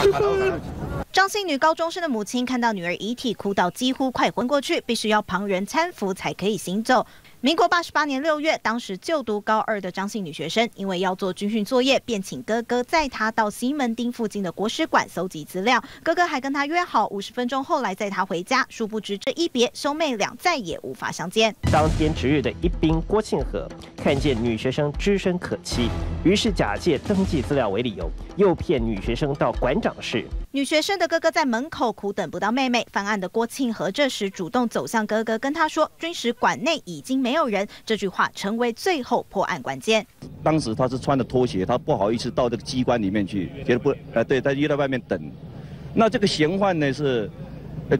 张姓女高中生的母亲看到女儿遗体，哭到几乎快昏过去，必须要旁人搀扶才可以行走。民国八十八年六月，当时就读高二的张姓女学生，因为要做军训作业，便请哥哥载她到西门町附近的国史馆搜集资料。哥哥还跟她约好五十分钟后来载她回家。殊不知这一别，兄妹俩再也无法相见。当天值日的一兵郭庆和看见女学生只身可期，于是假借登记资料为理由，诱骗女学生到馆长室。女学生的哥哥在门口苦等不到妹妹，犯案的郭庆和这时主动走向哥哥，跟他说：“军史馆内已经没。”有人，这句话成为最后破案关键。当时他是穿着拖鞋，他不好意思到这个机关里面去，觉得不，呃，对他约在外面等。那这个嫌犯呢是，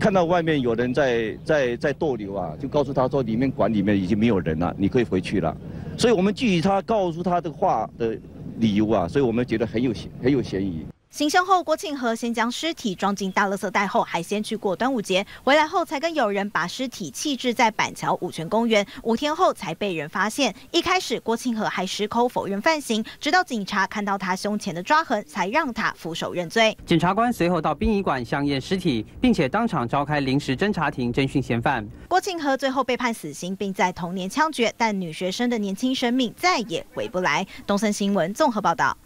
看到外面有人在在在逗留啊，就告诉他说里面馆里面已经没有人了，你可以回去了。所以我们基于他告诉他的话的理由啊，所以我们觉得很有嫌很有嫌疑。行凶后，郭庆和先将尸体装进大垃圾袋后，还先去过端午节，回来后才跟友人把尸体弃置在板桥五泉公园，五天后才被人发现。一开始，郭庆和还矢口否认犯行，直到警察看到他胸前的抓痕，才让他俯首认罪。检察官随后到殡仪馆相验尸体，并且当场召开临时侦查庭侦讯嫌犯。郭庆和最后被判死刑，并在同年枪决，但女学生的年轻生命再也回不来。东森新闻综合报道。